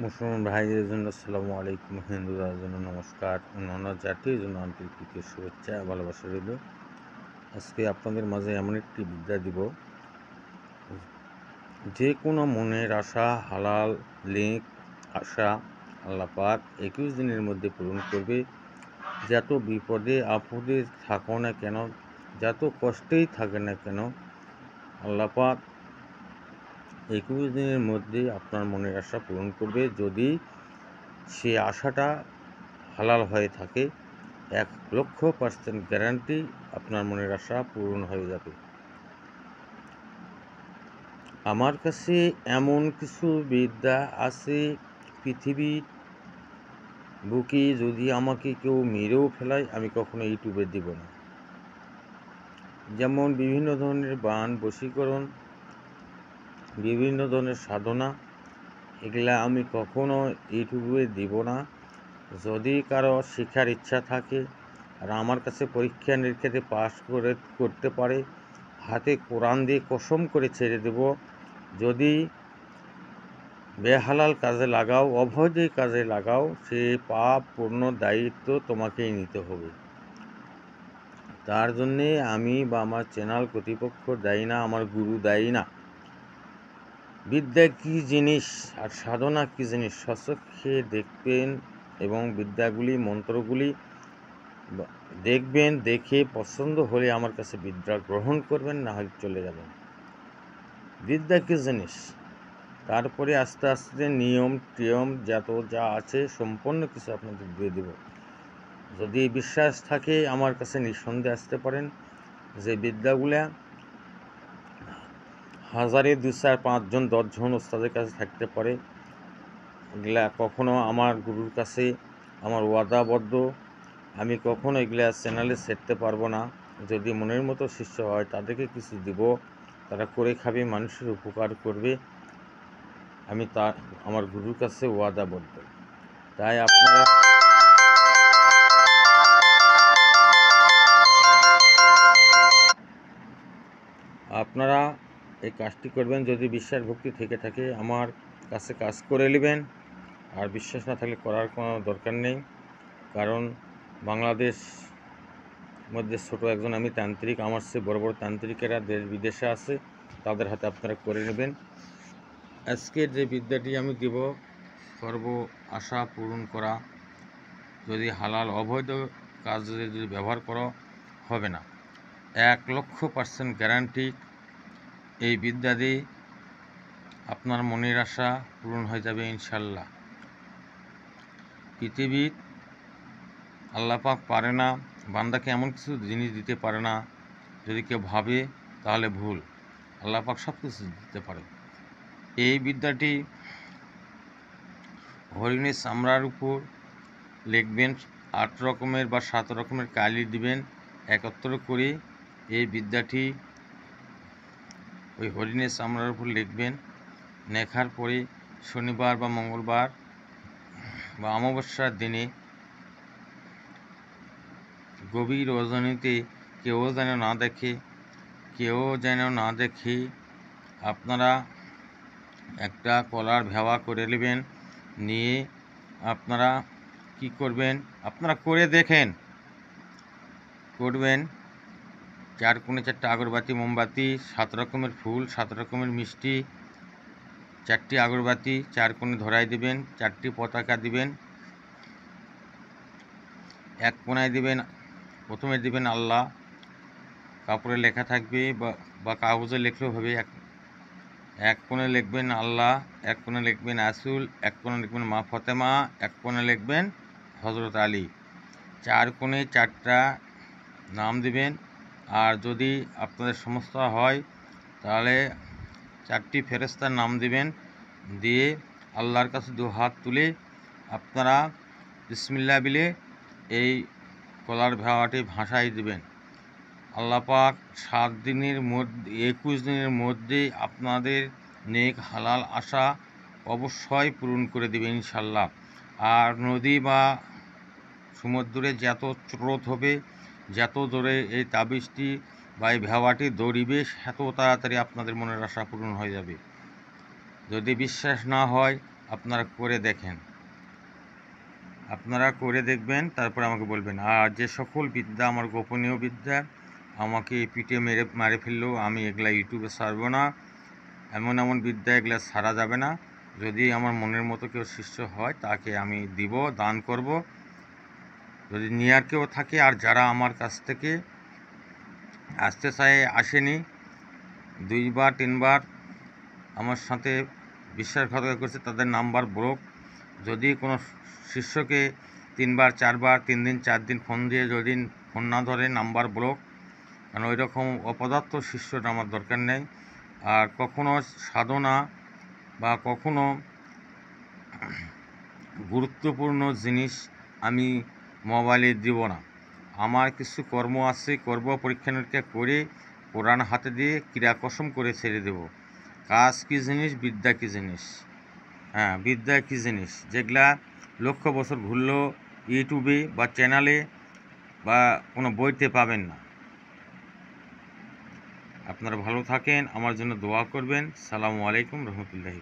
মুসলমান ভাইদের জন্য আসসালামু আলাইকুম। হিন্দুদের জন্য নমস্কার। অন্যান্য জাতির জন্য আন্তরিক শুভেচ্ছা ভালোবাসা রইল। আজকে আপনাদের মাঝে এমন একটি বিদ্যা দিব। যে কোনো মনের আশা, হালাল লিঙ্ক আশা আল্লাহ পাক একুশ দিনের মধ্যে পূরণ করবে। যত বিপদে, আপদে থাকো না কেন, যত কষ্টেই থাকে না কেন, আল্লাহ পাক একুশ দিনের মধ্যে আপনার মনের আশা পূরণ করবে। যদি সে আশাটা হালাল হয়ে থাকে, এক লক্ষ পার্সেন্ট গ্যারান্টি আপনার মনের আশা পূরণ হয়ে যাবে। আমার কাছে এমন কিছু বিদ্যা আছে পৃথিবীর বুকে যদি আমাকে কেউ মেরেও ফেলায়, আমি কখনো ইউটিউবে দিব না। যেমন বিভিন্ন ধরনের বান, বশীকরণ বিভিন্ন ধরনের সাধনা, এগুলা আমি কখনো ইউটিউবে দিব না। যদি কারও শেখার ইচ্ছা থাকে আর আমার কাছে পরীক্ষা নিরীক্ষাতে পাশ করে, করতে পারে, হাতে কোরআন দিয়ে কসম করে ছেড়ে দেব। যদি বেহালাল কাজে লাগাও, অবৈধ কাজে লাগাও, সে পাপ পূর্ণ দায়িত্ব তোমাকেই নিতে হবে। তার জন্যে আমি বা আমার চ্যানেল কর্তৃপক্ষ দায়ী না, আমার গুরু দায়ী না। বিদ্যা কী জিনিস আর সাধনা কী জিনিস? সচক্ষে দেখবেন এবং বিদ্যাগুলি, মন্ত্রগুলি দেখবেন, দেখে পছন্দ হলে আমার কাছে বিদ্যা গ্রহণ করবেন, না হলে চলে যাবেন। বিদ্যা কী জিনিস? তারপরে আস্তে আস্তে নিয়ম, টিয়ম, যত যা আছে সম্পূর্ণ কিছু আপনাদের দিয়ে দেব। যদি বিশ্বাস থাকে, আমার কাছে নিঃসন্দেহে আসতে পারেন যে বিদ্যাগুলা হাজারে দু চার পাঁচজন, দশজন ওস্তাদের কাছে থাকতে পারে। এগুলা কখনো আমার গুরুর কাছে, আমার ওয়াদাবদ্ধ। আমি কখনো এগুলা চ্যানেলে সেরতে পারব না। যদি মনের মতো শিষ্য হয়, তাদেরকে কিছু দিব। তারা করে খাবে, মানুষের উপকার করবে। আমি তা আমার গুরুর কাছে ওয়াদাবদ্ধ। তাই আপনারা আপনারা এই কাজটি করবেন যদি বিশ্বাস ভক্তি থেকে থাকে আমার কাছে কাজ করে নেবেন। আর বিশ্বাস না থাকলে করার কোনো দরকার নেই। কারণ বাংলাদেশ মধ্যে ছোট একজন আমি তান্ত্রিক, আমার সে বড় বড় তান্ত্রিকেরা দেশ বিদেশে আছে, তাদের হাতে আপনারা করে নেবেন। আজকের যে বিদ্যাটি আমি দিব, সর্ব আশা পূরণ করা, যদি হালাল অবৈধ কাজ যদি ব্যবহার করো, হবে না। এক লক্ষ পার্সেন্ট গ্যারান্টি এই বিদ্যা দিয়ে আপনার মনের আশা পূরণ হয়ে যাবে ইনশাল্লাহ। পৃথিবীর আল্লাপাক পারে না, বান্দাকে এমন কিছু জিনিস দিতে পারে না, যদি কেউ ভাবে তাহলে ভুল। আল্লাপাক সব কিছু দিতে পারে। এই বিদ্যাটি হরিণের চামড়ার উপর লিখবেন, আট রকমের বা সাত রকমের কালি দিবেন, একত্র করে এই বিদ্যাটি ওই হরিণের চামড়ার উপর লিখবেন লেখার পরে শনিবার বা মঙ্গলবার বা অমাবস্যার দিনে গভীর রজনীতে কেউ যেন না দেখে, কেউ যেন না দেখে আপনারা একটা কলার ভেওয়া করে নেবেন, নিয়ে আপনারা কি করবেন? আপনারা করে দেখেন, করবেন চার কোণে চারটে আগরবাতি, মোমবাতি, সাত রকমের ফুল, সাত রকমের মিষ্টি, চারটি আগরবাতি, চার কোণে ধরাই দিবেন, চারটি পতাকা দিবেন, এক কোনায় দিবেন, প্রথমে দিবেন আল্লাহ, কাপড়ে লেখা থাকবে বা কাগজে লেখলেও হবে, এক এক কোণে লিখবেন আল্লাহ, এক কোণে লিখবেন আসুল এক কোণে লিখবেন মা ফতেমা, এক কোণে লিখবেন হজরত আলী। চার কোণে চারটা নাম দিবেন আর যদি আপনাদের সমস্যা হয়, তাহলে চারটি ফেরেস্তার নাম দিবেন। দিয়ে আল্লাহর কাছে দু হাত তুলে আপনারা বিসমিল্লা বিলে এই কলার ভেওয়াটি ভাসাই দিবেন। আল্লাপাক সাত দিনের মধ্যে, একুশ দিনের মধ্যে আপনাদের নেক হালাল আশা অবশ্যই পূরণ করে দেবে ইনশাল্লাহ। আর নদী বা সমুদ্রে যত স্রোত হবে যত জোরে এই তাবিজটি বা এই ভেওয়াটি দৌড়িবে, এত তাড়াতাড়ি আপনাদের মনের আশা পূরণ হয়ে যাবে। যদি বিশ্বাস না হয়, আপনারা করে দেখেন। আপনারা করে দেখবেন, তারপর আমাকে বলবেন, আর যে সকল বিদ্যা, আমার গোপনীয় বিদ্যা, আমাকে পিঠে মেরে, মারে ফেললেও আমি এগুলা ইউটিউবে ছাড়বো না। এমন এমন বিদ্যা এগুলা ছাড়া যাবে না। যদি আমার মনের মতো কেউ শিষ্য হয়, তাকে আমি দিব, দান করব। যদি নেওয়ার কেউ থাকে আর যারা আমার কাছ থেকে আসতে চায়, আসেনি, দুইবার, তিনবার আমার সাথে বিশ্বাসঘাতকতা করছে, তাদের নাম্বার ব্লক যদি কোনো শিষ্যকে তিনবার, চারবার, তিন দিন, চার দিন ফোন দিয়ে যদি ফোন না ধরে, নাম্বার ব্লক কারণ ওই রকম অপদার্থ শিষ্যটা আমার দরকার নেই। আর কখনো সাধনা বা কখনো গুরুত্বপূর্ণ জিনিস আমি মোবাইলে দিব না। আমার কিছু কর্ম আছে, কর্ম পরীক্ষা নিরীক্ষা করে কোরআন হাতে দিয়ে ক্রিয়া কসম করে ছেড়ে দেব। কাজ কী জিনিস, বিদ্যা কী জিনিস? হ্যাঁ বিদ্যা কী জিনিস? যেগুলা লক্ষ বছর ঘুরলেও ইউটিউবে বা চ্যানেলে বা কোনো বইতে পাবেন না। আপনারা ভালো থাকেন, আমার জন্য দোয়া করবেন। সালামু আলাইকুম রহমতুল্লাহি।